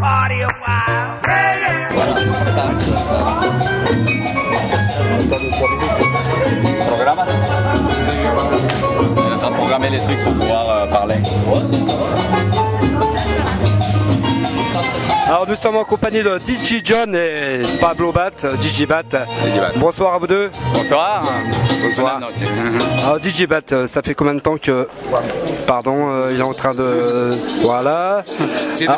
party a. Programme programmer les trucs pour pouvoir euh, parler. Alors nous sommes en compagnie de DJ John et Pablo Bat, euh, DJ Bat. Bat. Bonsoir à vous deux. Bonsoir. Bonsoir. Alors DJ Bat, euh, ça fait combien de temps que... Pardon, euh, il est en train de... Voilà. Ah.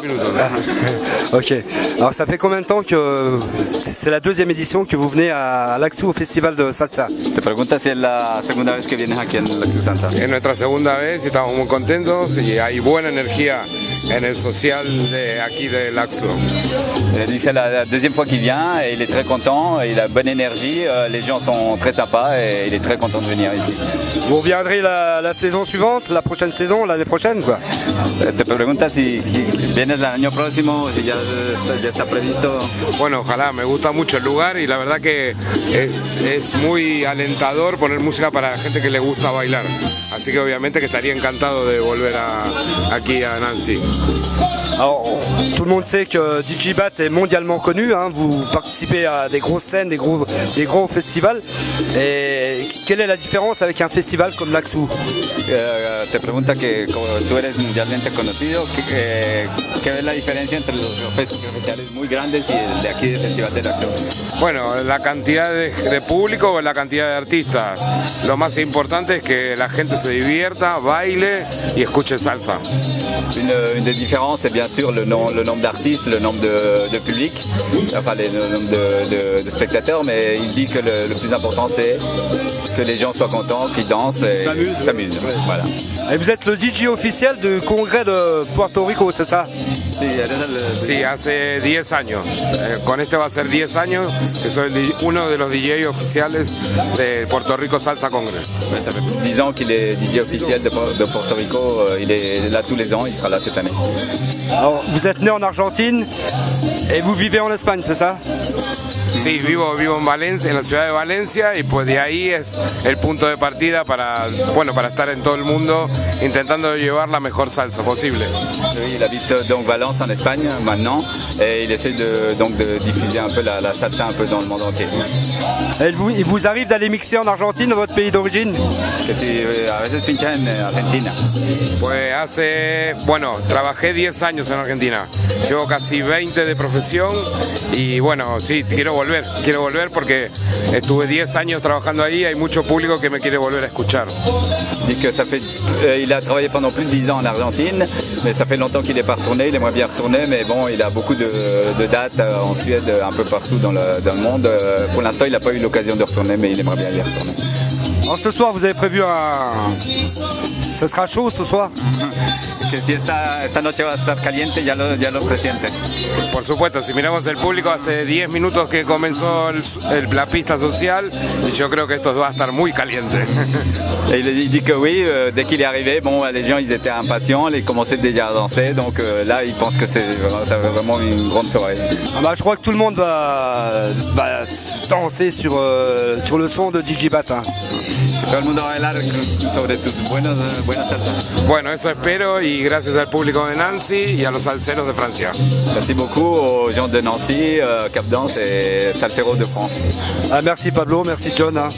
ok. Alors ça fait combien de temps que... C'est la deuxième édition que vous venez à l'Axu au festival de salsa? Te pregunta si es la segunda vez que vienes aquí en la Ciudad Santa. Es nuestra segunda vez y estamos muy contentos y hay buena energía en el social de aquí de Laxo. Dit que c'est la, la deuxième fois qu'il vient et il est très content, il a bonne énergie, euh, les gens sont très sympas et il est très content de venir ici. Vous reviendrez la, la saison suivante, la prochaine saison, l'année prochaine quoi Eh, Te pregunta si, si vienes el año próximo, si ya, ya está previsto. Bueno, ojalá, me gusta mucho el lugar y la verdad que es, es muy alentador poner música para la gente que le gusta bailar. Así que obviamente que estaría encantado de volver a- aquí a Nancy. Alors, tout le monde sait que Bat est mondialement connu. hein. Vous participez à des grosses scènes, des gros, des gros festivals. Quelle est la différence avec un festival comme l'Axu Eh, te pregunta que como tú eres mundialmente conocido, ¿qué, eh, qué es la diferencia entre los festivales muy grandes y el de aquí del Festival de la Acción? Bueno, la cantidad de, de público o la cantidad de artistas. Lo más importante es que la gente se divierta, baile y escuche salsa. Une, une des différences, c'est bien sûr le, nom- le nombre d'artistes, le nombre de, de public, enfin les- le nombre de, de- de spectateurs, mais il dit que le, le plus important c'est que les gens soient contents, qu'ils dansent et S'amusent. Voilà. Et vous êtes le DJ officiel du congrès de Puerto Rico, c'est ça? Sí, hace 10 años. Eh, con este va a ser 10 años que soy uno de los DJ oficiales de Puerto Rico Salsa Congress. ouais, ça fait plus de 10 ans qu'il est DJ officiel de, de Porto Rico, euh, il est là tous les ans, il sera là cette année. Alors, vous êtes né en Argentine et vous vivez en Espagne, c'est ça? Sí, vivo, vivo en Valencia, en la ciudad de Valencia, y pues de ahí es el punto de partida para, bueno, para estar en todo el mundo intentando llevar la mejor salsa posible. Oui, il habite donc Valence en Espagne maintenant et il essaie de, donc de diffuser un peu la, la salsa un peu dans le monde entier. Et il vous, il vous arrive d'aller mixer en Argentine, votre pays d'origine si eh, a veces pincha en eh, Argentina. Pues hace, bueno, trabajé 10 años en Argentina, llevo casi 20 de profesión y bueno, sí, quiero volver, quiero volver porque estuve 10 años trabajando ahí, hay mucho público que me quiere volver a escuchar. Dit que ça fait, euh, il a travaillé pendant plus de 10 ans en Argentine, mais ça fait longtemps qu'il n'est pas retourné, il aimerait bien retourner, mais bon, il a beaucoup de, de dates euh, en Suède, un peu partout dans le, dans le monde. Euh, Pour l'instant, il n'a pas eu l'occasion de retourner, mais il aimerait bien y retourner. Alors ce soir, vous avez prévu un... Ce sera chaud ce soir Que si esta, esta noche va a estar caliente, ya lo, ya lo presiente. Por supuesto, si miramos el público, hace 10 minutos que comenzó el- el- la pista social y yo creo que esto va a estar muy caliente. Et il, dit- que oui, euh, dès qu'il est arrivé, bon, les gens ils étaient impatients, ils commençaient déjà à danser, donc euh, là il pense que c'est vraiment- ça va vraiment une grande soirée. Ah bah, Je crois que tout le monde va, va danser sur, euh, sur le son de DJ. Todo el mundo va a bailar sobre tus buenos, buenas salsas. Bueno, eso espero y gracias al público de Nancy y a los salseros de Francia. Merci beaucoup aux gens de Nancy, euh, Cap Dance et Salsero de France. Ah, merci Pablo, merci John. hein.